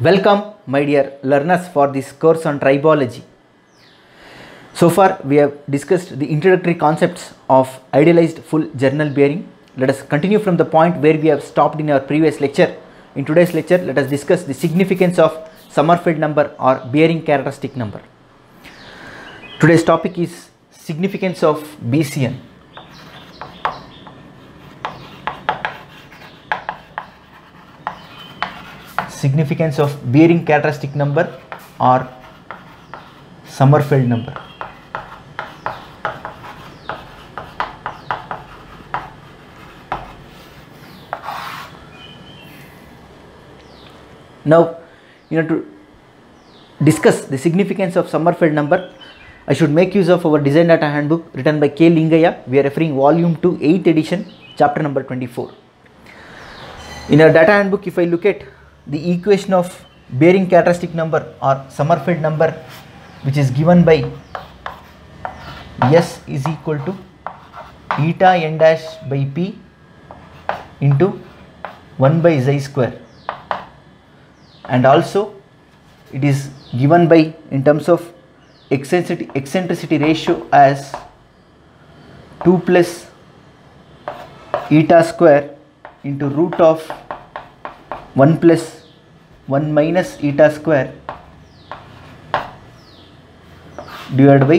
Welcome, my dear learners, for this course on tribology. So far, we have discussed the introductory concepts of idealized full journal bearing. Let us continue from the point where we have stopped in our previous lecture. In today's lecture, let us discuss the significance of Sommerfeld number or bearing characteristic number. Today's topic is significance of BCN. Significance of bearing characteristic number or Sommerfeld number. Now, you know to discuss the significance of Sommerfeld number, I should make use of our design data handbook written by K. Lingaiah. We are referring volume 2, 8th edition, chapter number 24. In our data handbook, if I look at the equation of bearing characteristic number or Sommerfeld number which is given by S is equal to eta n dash by P into 1 by xi square. And also it is given by in terms of eccentricity, eccentricity ratio as 2 plus eta square into root of 1 plus 1 minus eta square divided by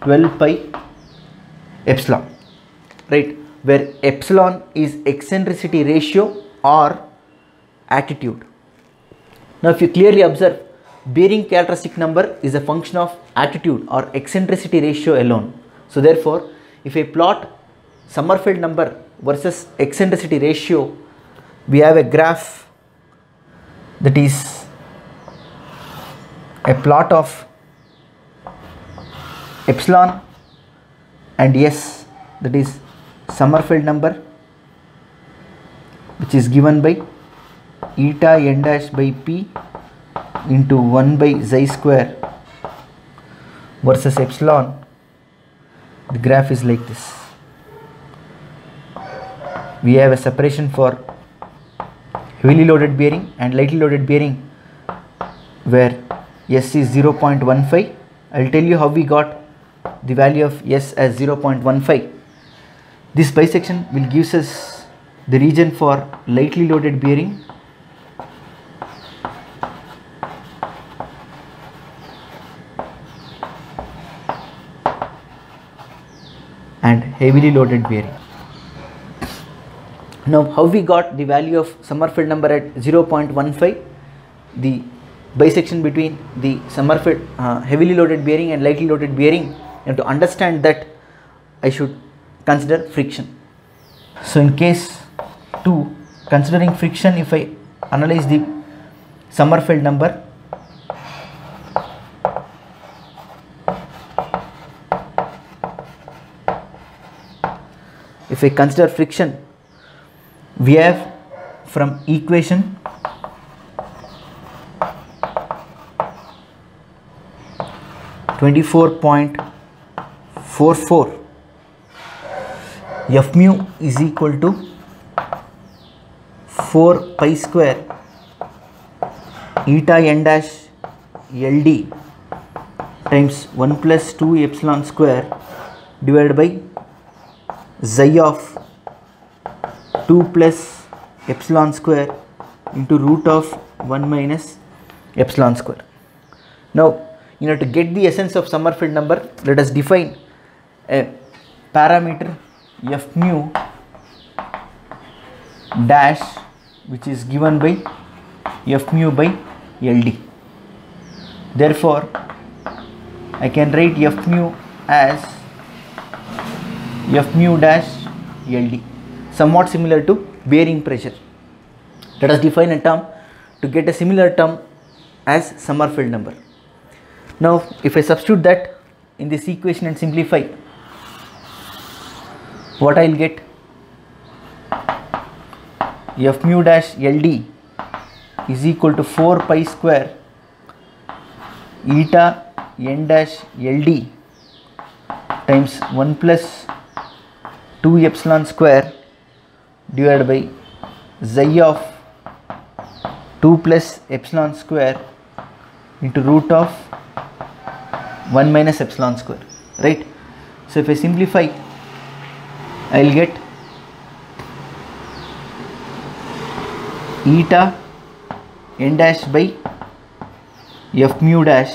12 pi epsilon. Right? Where epsilon is eccentricity ratio or attitude. Now if you clearly observe bearing characteristic number is a function of attitude or eccentricity ratio alone. So therefore if I plot Sommerfeld number versus eccentricity ratio we have a graph that is a plot of epsilon and s that is Sommerfeld number which is given by eta n dash by p into 1 by xi square versus epsilon. The graph is like this. We have a separation for heavily loaded bearing and lightly loaded bearing where S is 0.15 I will tell you how we got the value of S as 0.15 this bisection will gives us the region for lightly loaded bearing. And heavily loaded bearing now how we got the value of Sommerfeld number at 0.15 the bisection between the Sommerfeld uh, heavily loaded bearing and lightly loaded bearing. And to understand that I should consider friction. So in case 2 considering friction if I analyze the Sommerfeld number if I consider friction we have from equation Twenty-four point four four. F mu is equal to four pi square eta n dash LD times one plus two epsilon square divided by xi of 2 plus epsilon square into root of 1 minus epsilon square. Now, you know to get the essence of Sommerfeld number, let us define a parameter f mu dash which is given by f mu by LD. Therefore, I can write f mu as f mu dash LD somewhat similar to bearing pressure. Let us define a term to get a similar term as Sommerfeld number. Now, if I substitute that in this equation and simplify, what I will get? F mu dash LD is equal to 4 pi square eta n dash LD times 1 plus 2 epsilon square divided by xi of 2 plus epsilon square into root of 1 minus epsilon square right? So if I simplify I will get eta n dash by f mu dash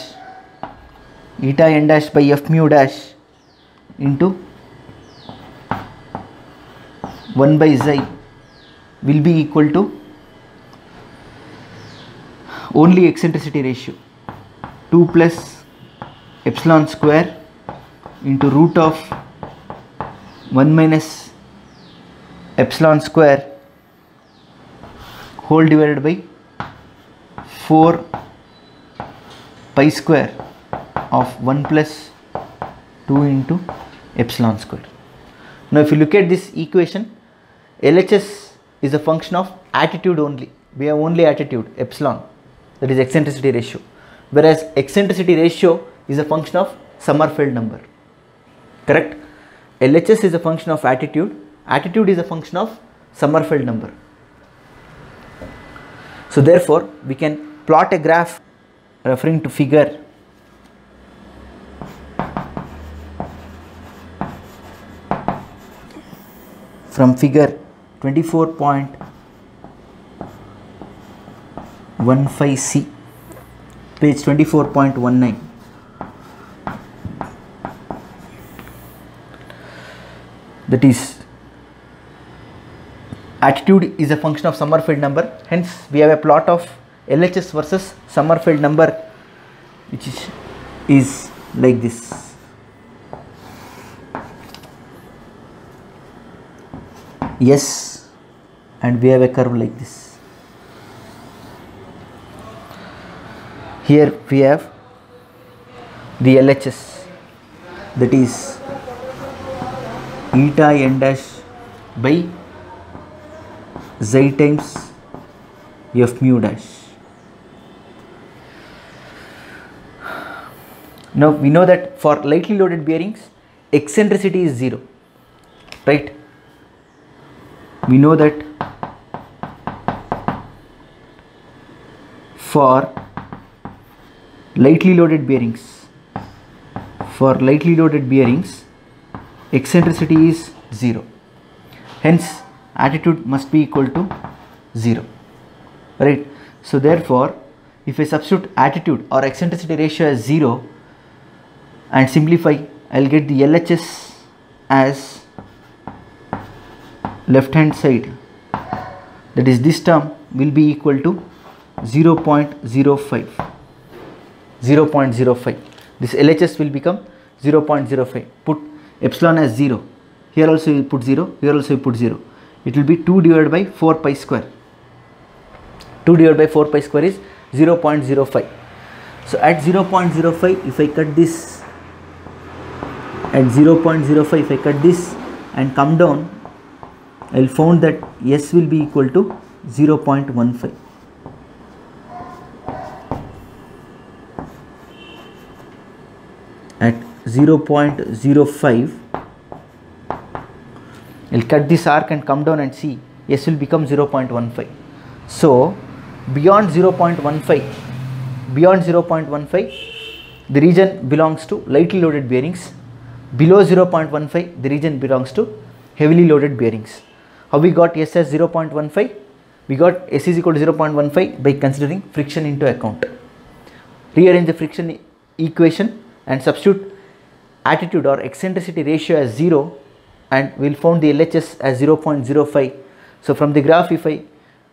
eta n dash by f mu dash into 1 by xi will be equal to only eccentricity ratio 2 plus epsilon square into root of 1 minus epsilon square whole divided by 4 pi square of 1 plus 2 into epsilon square. Now if you look at this equation LHS is a function of attitude only. We have only attitude epsilon. That is eccentricity ratio. Whereas eccentricity ratio is a function of Sommerfeld number. Correct? LHS is a function of attitude. Attitude is a function of Sommerfeld number. So therefore we can plot a graph referring to figure. From figure 24.15c page 24.19 that is attitude is a function of Sommerfeld number. Hence we have a plot of LHS versus Sommerfeld number which is, is like this. Yes and we have a curve like this. Here we have the LHS that is eta n dash by xi times f mu dash. Now we know that for lightly loaded bearings eccentricity is 0 right we know that for lightly loaded bearings for lightly loaded bearings eccentricity is 0 hence attitude must be equal to 0 right? So therefore if I substitute attitude or eccentricity ratio as 0 and simplify I'll get the LHS as left hand side that is this term will be equal to 0 0.05 0.05 this LHS will become 0.05 put epsilon as 0 here also you put 0 here also you put 0 it will be 2 divided by 4 pi square. 2 divided by 4 pi square is 0.05 so at 0.05 if I cut this at 0.05 if I cut this and come down I will found that S will be equal to 0.15 at 0.05 I'll cut this arc and come down and see S will become 0.15 so beyond 0.15 beyond 0.15 the region belongs to lightly loaded bearings. Below 0.15 the region belongs to heavily loaded bearings how we got S as 0.15 we got S is equal to 0.15 by considering friction into account rearrange the friction equation and substitute attitude or eccentricity ratio as 0 and we will found the LHS as 0.05 so from the graph if I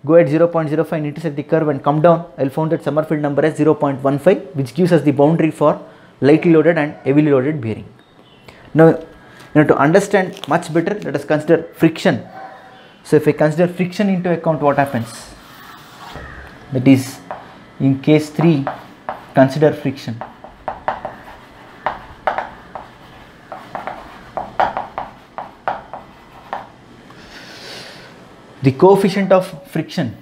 go at 0.05 and intersect the curve and come down I will found that Sommerfeld number as 0.15 which gives us the boundary for lightly loaded and heavily loaded bearing. Now you know to understand much better let us consider friction. So if I consider friction into account what happens that is in case 3 consider friction. the coefficient of friction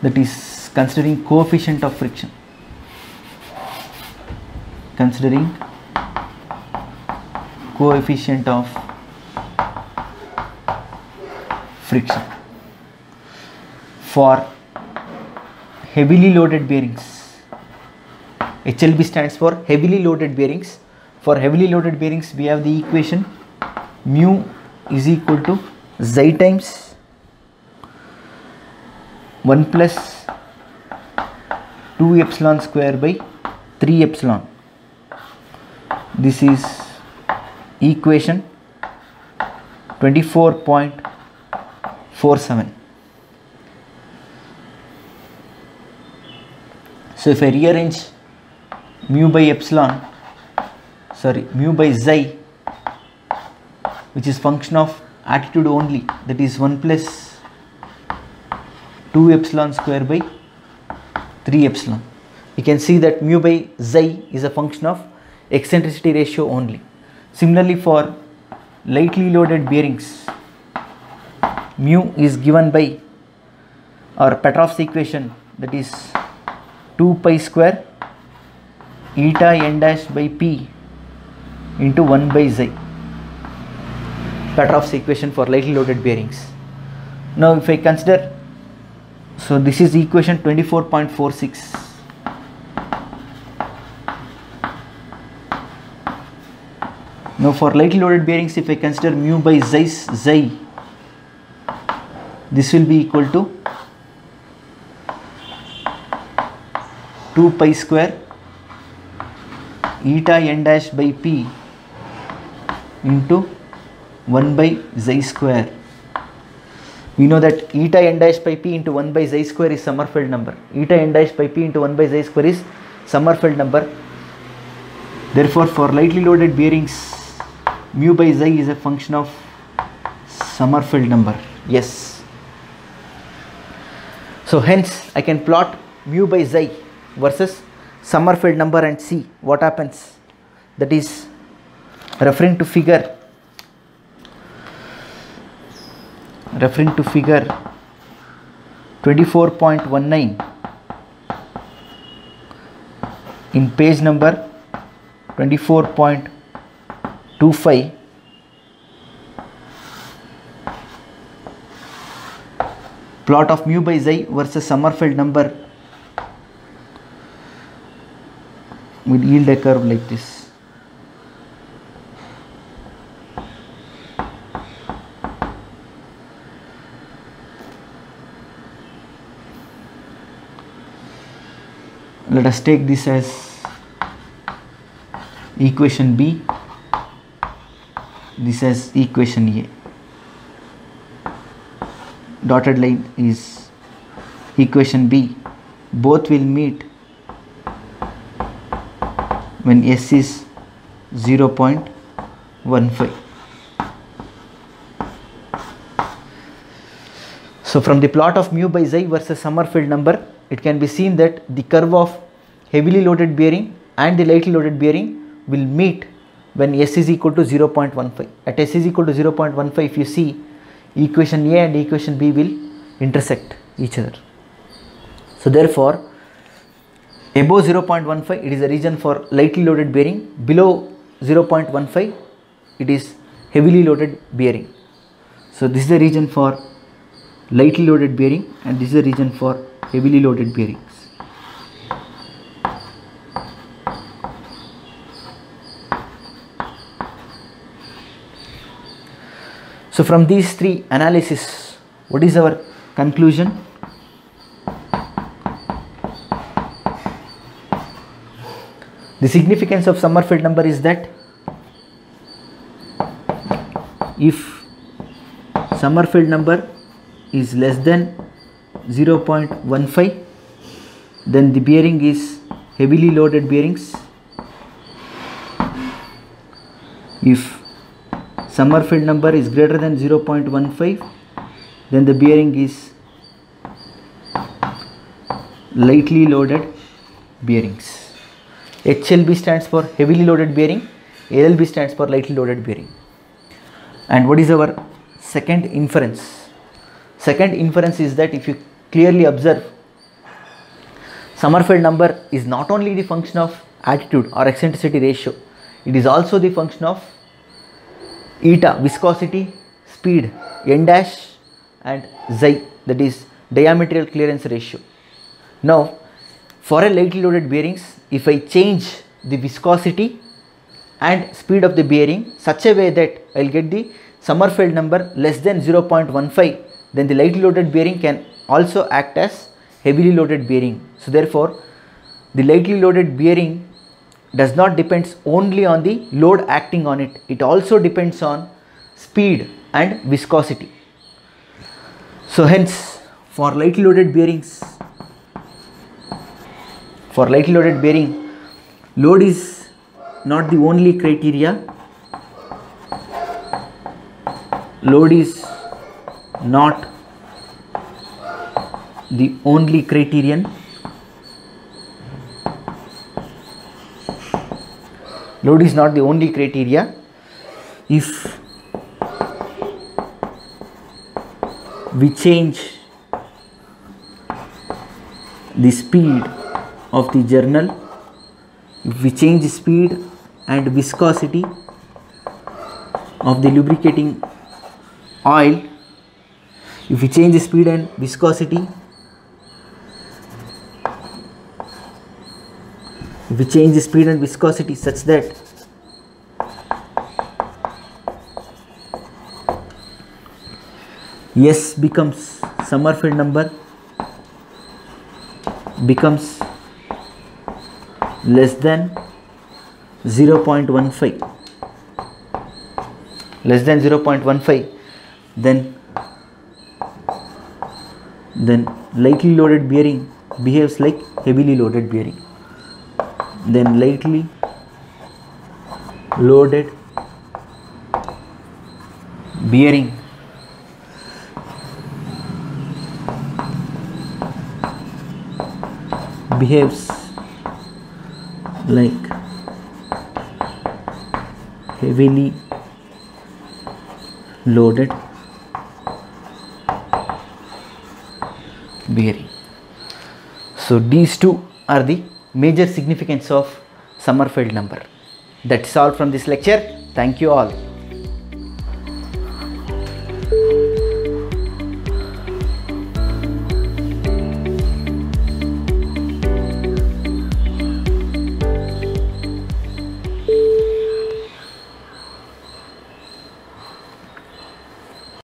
that is considering coefficient of friction considering coefficient of friction for heavily loaded bearings. HLB stands for heavily loaded bearings. For heavily loaded bearings, we have the equation mu is equal to xi times 1 plus 2 epsilon square by 3 epsilon. This is equation 24.47. So if I rearrange mu by epsilon, sorry, mu by xi, which is function of attitude only, that is 1 plus 2 epsilon square by 3 epsilon. You can see that mu by xi is a function of eccentricity ratio only. Similarly for lightly loaded bearings, mu is given by our Petroff's equation that is 2 pi square eta n dash by p into 1 by xi. Petroff's equation for lightly loaded bearings. Now if I consider, so this is equation 24.46. Now for lightly loaded bearings, if I consider mu by xi, xi this will be equal to 2 pi square eta n dash by p into 1 by xi square. We know that eta n dash by p into 1 by xi square is Sommerfeld number. Eta n dash by p into 1 by xi square is Sommerfeld number. Therefore, for lightly loaded bearings, mu by xi is a function of Sommerfeld number. Yes. So hence I can plot mu by xi versus Sommerfeld number and see what happens. That is referring to figure referring to figure 24.19 in page number 24.25 plot of mu by xi versus Sommerfeld number. Will yield a curve like this. Let us take this as equation B, this as equation A dotted line is equation B. Both will meet when S is 0.15. So from the plot of mu by xi versus Sommerfeld number, it can be seen that the curve of heavily loaded bearing and the lightly loaded bearing will meet when S is equal to 0.15. At S is equal to 0.15, if you see equation A and equation B will intersect each other. So therefore, above 0.15 it is a region for lightly loaded bearing, below 0.15 it is heavily loaded bearing. So this is the region for lightly loaded bearing and this is the region for heavily loaded bearings. So from these three analysis, what is our conclusion? The significance of Sommerfeld number is that if Sommerfeld number is less than 0.15 then the bearing is heavily loaded bearings if Sommerfeld number is greater than 0.15 then the bearing is lightly loaded bearings. HLB stands for heavily loaded bearing. LLB stands for lightly loaded bearing. And what is our second inference? Second inference is that if you clearly observe Sommerfeld number is not only the function of attitude or eccentricity ratio it is also the function of eta viscosity speed n dash and xi that is diametrical clearance ratio. Now, for a lightly loaded bearings, if I change the viscosity and speed of the bearing such a way that I will get the Sommerfeld number less than 0.15, then the lightly loaded bearing can also act as heavily loaded bearing. So, therefore, the lightly loaded bearing does not depends only on the load acting on it, it also depends on speed and viscosity. So, hence for lightly loaded bearings for lightly loaded bearing load is not the only criteria. Load is not the only criterion load is not the only criteria. If we change the speed of the journal if we change speed and viscosity of the lubricating oil if we change the speed and viscosity we change the speed and viscosity such that S becomes Sommerfeld number becomes less than 0.15 less than 0.15 then then lightly loaded bearing behaves like heavily loaded bearing then lightly loaded bearing behaves like heavily loaded bearing. So these two are the major significance of Sommerfeld number. That's all from this lecture. Thank you all.